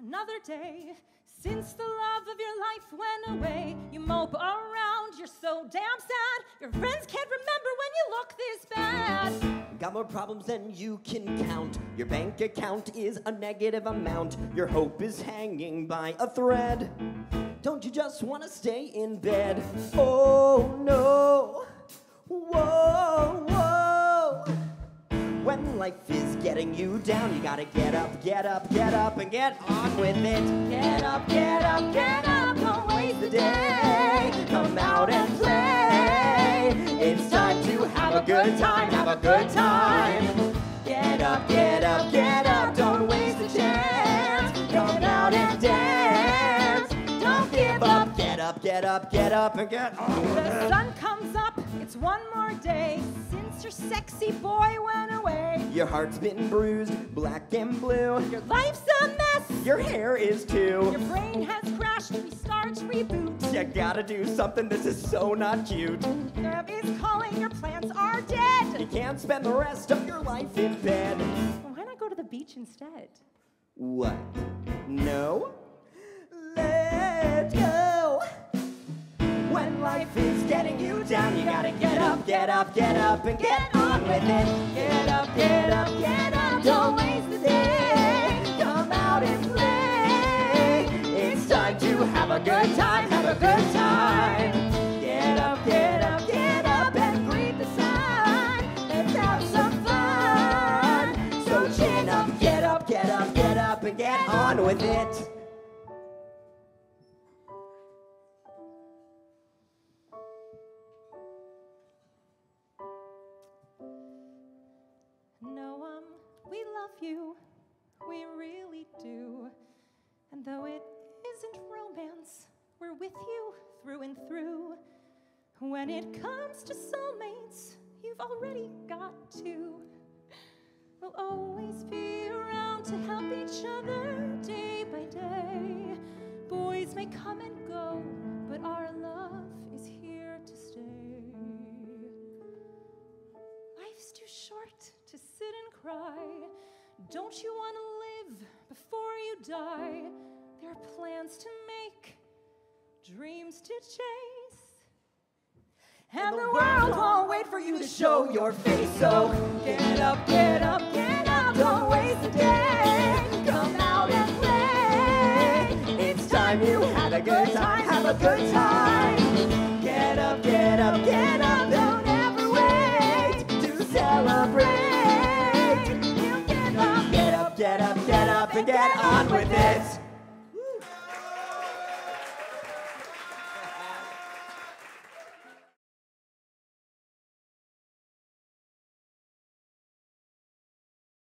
another day. Since the love of your life went away, you mope around, you're so damn sad. Your friends can't remember when you look this bad. Got more problems than you can count. Your bank account is a negative amount. Your hope is hanging by a thread. Don't you just want to stay in bed? Oh no. Whoa, whoa. When life is you down, you gotta get up, get up, get up, and get on with it. Get up, get up, get up, don't waste the day. Come out and play. It's time to have a good time, have a good time. Get up, get up, and get with The sun comes up, it's one more day since your sexy boy went away. Your heart's been bruised, black and blue. Your life's a mess, Your hair is too. your brain has crashed, restart, reboot. You gotta do something, this is so not cute. Grab is calling, your plants are dead. You can't spend the rest of your life in bed. Why not go to the beach instead? What? No? Getting you down, you gotta get up, get up, get up, and get on with it. Get up, get up, get up, don't waste the day. Come out and play. It's time to have a good time, have a good time. Get up, get up, get up, and greet the sun. Let's have some fun. So chin up, get up, get up, get up, and get on with it. Love you, we really do. And though it isn't romance, we're with you through and through. When it comes to soulmates, you've already got two. We'll always be around to help each other day by day. Boys may come and go, but our love is here to stay. Life's too short to sit and cry. Don't you want to live before you die? There are plans to make, dreams to chase. And the world won't wait for you to show your face. So get up, get up, get up, don't waste a day. Come out and play. It's time you had a good time, have a good time. Get up, get up, get up, Get on with it.